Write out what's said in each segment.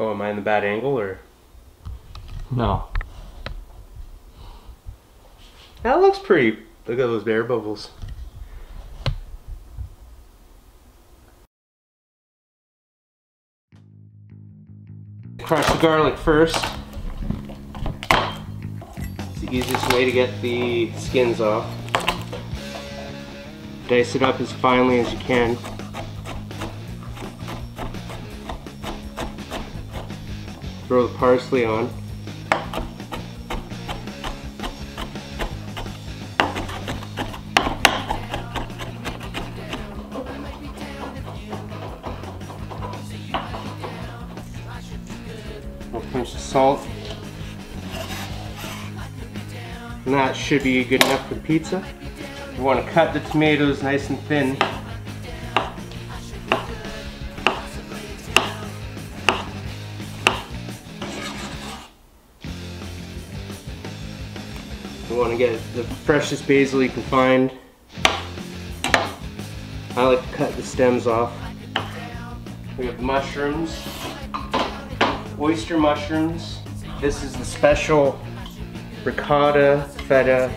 Oh, am I in the bad angle or? No. That looks pretty. Look at those air bubbles. Crush the garlic first. It's the easiest way to get the skins off. Dice it up as finely as you can. Throw the parsley on. We'll pinch of salt. And that should be good enough for pizza. You want to cut the tomatoes nice and thin. Want to get the freshest basil you can find. I like to cut the stems off. We have mushrooms, oyster mushrooms. This is the special ricotta, feta,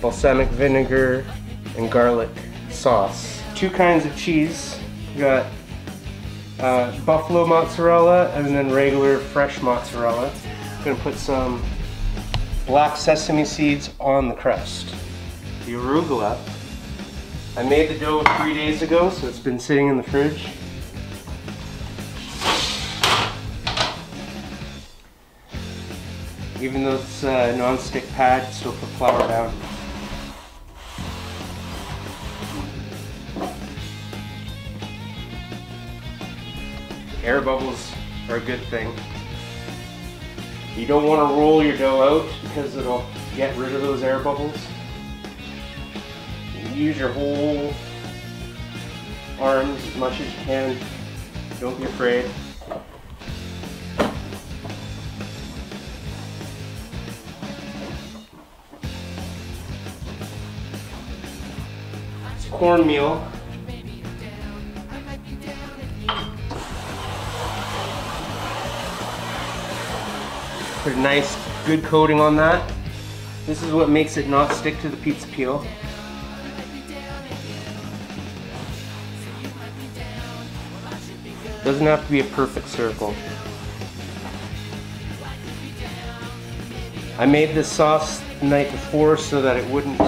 balsamic vinegar, and garlic sauce. Two kinds of cheese. You got uh, buffalo mozzarella and then regular fresh mozzarella. I'm gonna put some black sesame seeds on the crust. The arugula. I made the dough three days ago, so it's been sitting in the fridge. Even though it's a non-stick pad, still put flour down. Air bubbles are a good thing. You don't want to roll your dough out because it'll get rid of those air bubbles. Use your whole arms as much as you can. Don't be afraid. Cornmeal. Put a nice, good coating on that. This is what makes it not stick to the pizza peel. Doesn't have to be a perfect circle. I made this sauce the night before so that it wouldn't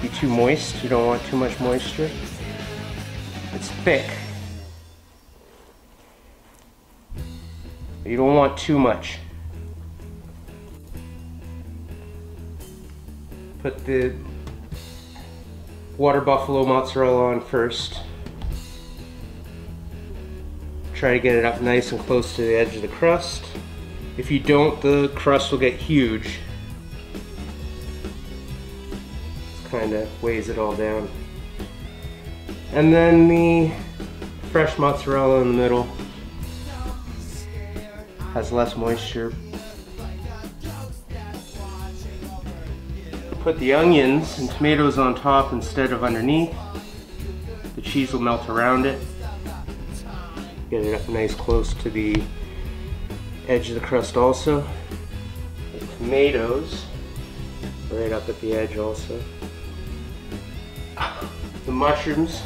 be too moist. You don't want too much moisture. It's thick. You don't want too much. Put the water buffalo mozzarella on first. Try to get it up nice and close to the edge of the crust. If you don't, the crust will get huge. Kind of weighs it all down. And then the fresh mozzarella in the middle has less moisture. Put the onions and tomatoes on top instead of underneath. The cheese will melt around it. Get it up nice close to the edge of the crust also. The tomatoes right up at the edge also. The mushrooms.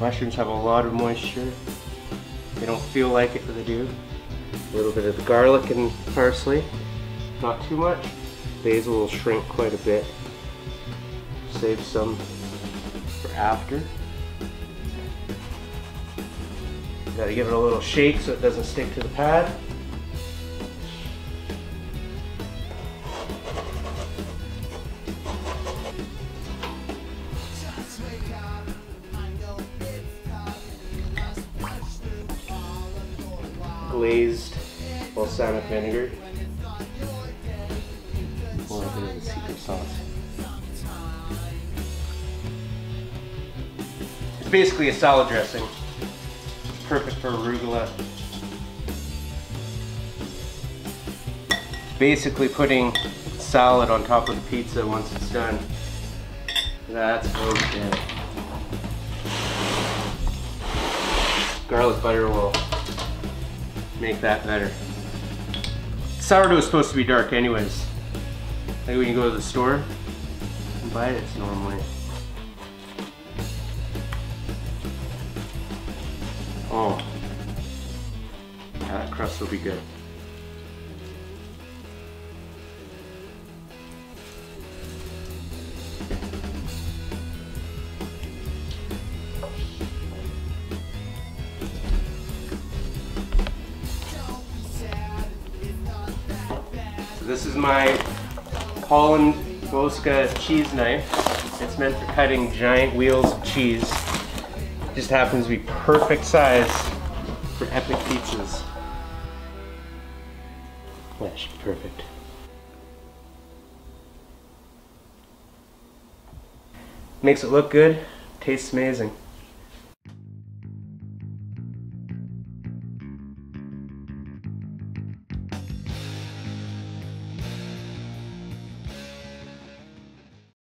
Mushrooms have a lot of moisture. They don't feel like it, but they do. A little bit of the garlic and parsley. Not too much. Basil will shrink quite a bit. Save some for after. Gotta give it a little shake so it doesn't stick to the pad. Glazed balsamic vinegar. Or a bit of the secret sauce. It's basically a salad dressing perfect for arugula. Basically putting salad on top of the pizza once it's done. That's okay. garlic butter will make that better. Sourdough is supposed to be dark anyways. Like when you go to the store and buy it, it's normally. Oh. Yeah, that crust will be good. This is my Holland Boska cheese knife. It's meant for cutting giant wheels of cheese. Just happens to be perfect size for epic pizzas. That should be perfect. Makes it look good, tastes amazing.